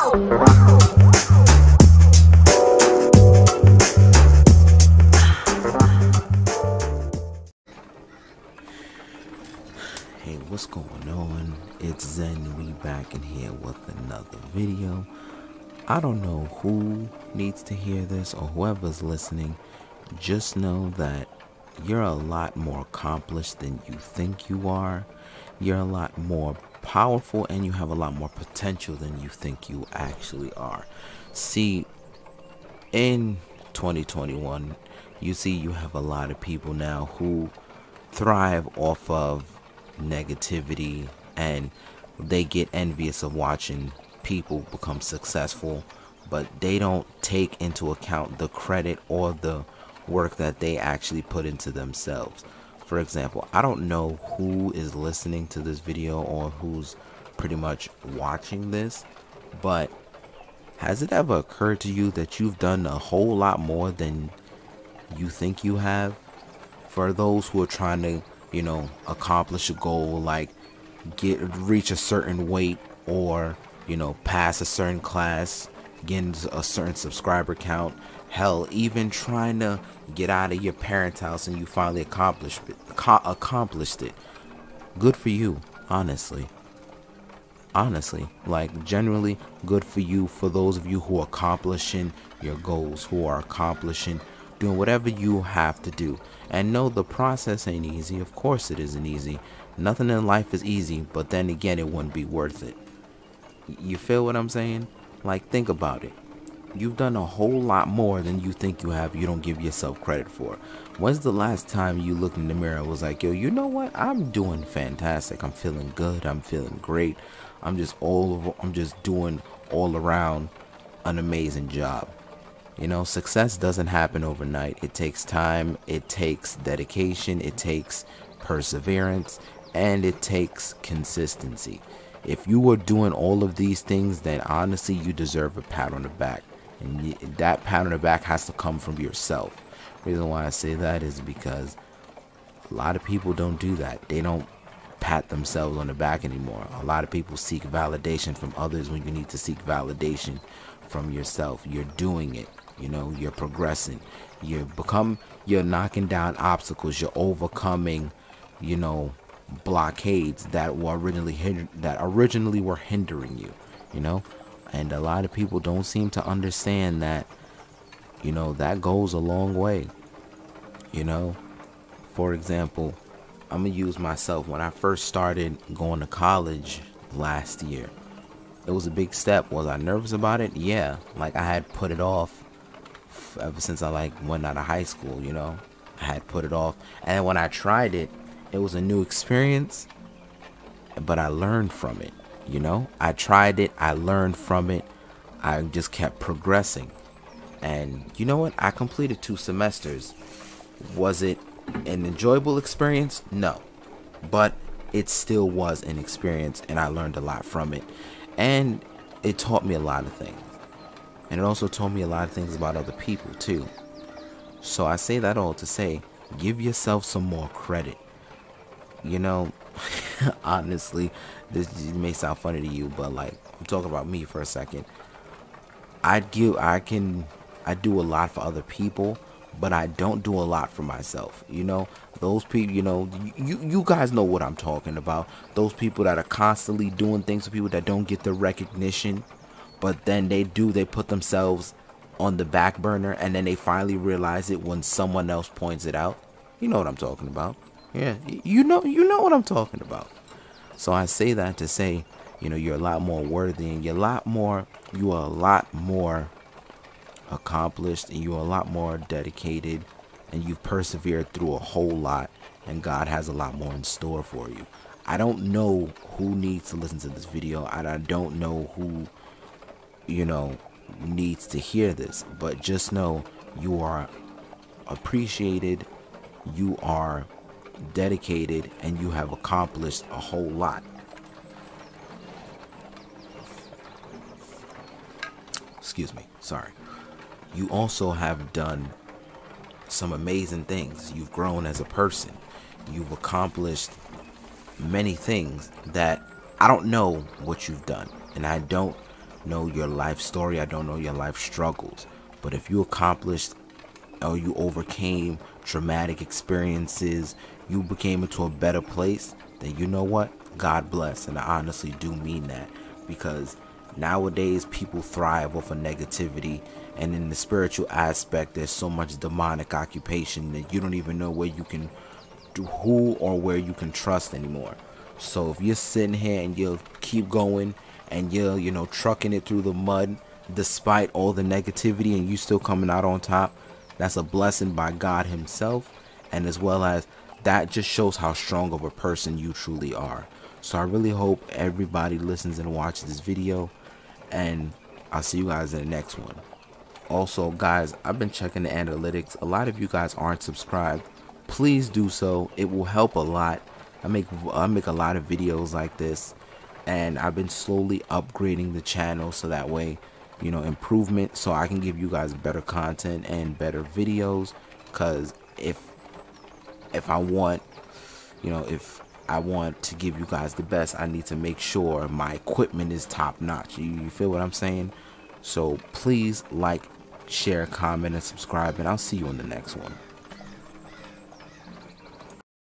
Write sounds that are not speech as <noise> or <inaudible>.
Hey, what's going on? It's Zen. We back in here with another video. I don't know who needs to hear this or whoever's listening. Just know that you're a lot more accomplished than you think you are. You're a lot more powerful and you have a lot more potential than you think you actually are. See, in 2021, you see you have a lot of people now who thrive off of negativity and they get envious of watching people become successful but they don't take into account the credit or the work that they actually put into themselves for example i don't know who is listening to this video or who's pretty much watching this but has it ever occurred to you that you've done a whole lot more than you think you have? For those who are trying to you know, accomplish a goal like get reach a certain weight or, you know, pass a certain class, get a certain subscriber count. Hell, even trying to get out of your parents' house and you finally accomplished it, accomplished it. Good for you, honestly. Honestly, like generally good for you for those of you who are accomplishing your goals, who are accomplishing doing whatever you have to do. And no, the process ain't easy. Of course, it isn't easy. Nothing in life is easy, but then again, it wouldn't be worth it. You feel what I'm saying? Like, think about it. You've done a whole lot more than you think you have, you don't give yourself credit for. When's the last time you looked in the mirror and was like, yo, you know what? I'm doing fantastic. I'm feeling good. I'm feeling great. I'm just all over, I'm just doing all around an amazing job. You know, success doesn't happen overnight. It takes time, it takes dedication, it takes perseverance, and it takes consistency. If you are doing all of these things, then honestly, you deserve a pat on the back. And that pat on the back has to come from yourself. The reason why I say that is because a lot of people don't do that. They don't pat themselves on the back anymore. A lot of people seek validation from others when you need to seek validation from yourself. You're doing it. You know, you're progressing. You become you're knocking down obstacles. You're overcoming, you know, blockades that were originally that originally were hindering you. You know, and a lot of people don't seem to understand that. You know, that goes a long way. You know, for example, I'm gonna use myself when I first started going to college last year. It was a big step. Was I nervous about it? Yeah. Like I had put it off ever since I like went out of high school, you know. I had put it off. And when I tried it, it was a new experience, but I learned from it, you know. I tried it, I learned from it. I just kept progressing. And you know what? I completed two semesters. Was it an enjoyable experience? No. But it still was an experience and I learned a lot from it. And it taught me a lot of things. And it also taught me a lot of things about other people too. So I say that all to say, give yourself some more credit. You know, <laughs> honestly, this may sound funny to you, but like I'm talking about me for a second. I give I can I do a lot for other people, but I don't do a lot for myself. You know, those people, you know, you you guys know what I'm talking about. Those people that are constantly doing things for people that don't get the recognition but then they do they put themselves on the back burner and then they finally realize it when someone else points it out you know what i'm talking about yeah you know you know what i'm talking about so i say that to say you know you're a lot more worthy and you're a lot more you are a lot more accomplished and you're a lot more dedicated and you've persevered through a whole lot and god has a lot more in store for you i don't know who needs to listen to this video and i don't know who you know, needs to hear this. But just know you are appreciated, you are dedicated, and you have accomplished a whole lot. Excuse me, sorry. You also have done some amazing things. You've grown as a person. You've accomplished many things that I don't know what you've done. And I don't know your life story. I don't know your life struggles. But if you accomplished or you overcame traumatic experiences, you became into a better place, then you know what? God bless. And I honestly do mean that because nowadays people thrive off of negativity and in the spiritual aspect there's so much demonic occupation that you don't even know where you can do who or where you can trust anymore so if you're sitting here and you'll keep going and you're you know trucking it through the mud despite all the negativity and you still coming out on top that's a blessing by god himself and as well as that just shows how strong of a person you truly are. So i really hope everybody listens and watches this video and i'll see you guys in the next one. Also guys i've been checking the analytics. A lot of you guys aren't subscribed. Please do so. It will help a lot. I make i make a lot of videos like this and i've been slowly upgrading the channel so that way you know improvement so i can give you guys better content and better videos. Because if if i want you know if i want to give you guys the best i need to make sure my equipment is top notch. You, you feel what i'm saying? So please like share comment and subscribe and i'll see you in the next one